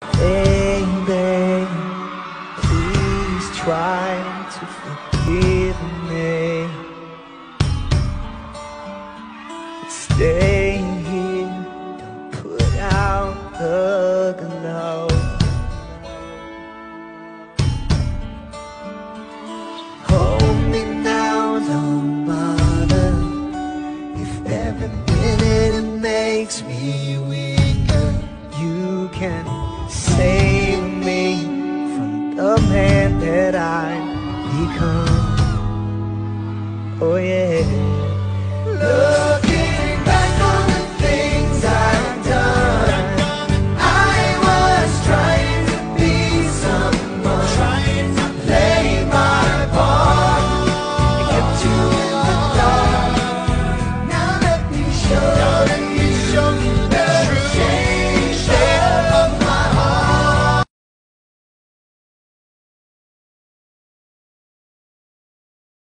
Baby, please try to forgive me. Staying here, don't put out the glow. Hold me now, don't bother. If every minute makes me weaker, you can had I become? Oh yeah. Love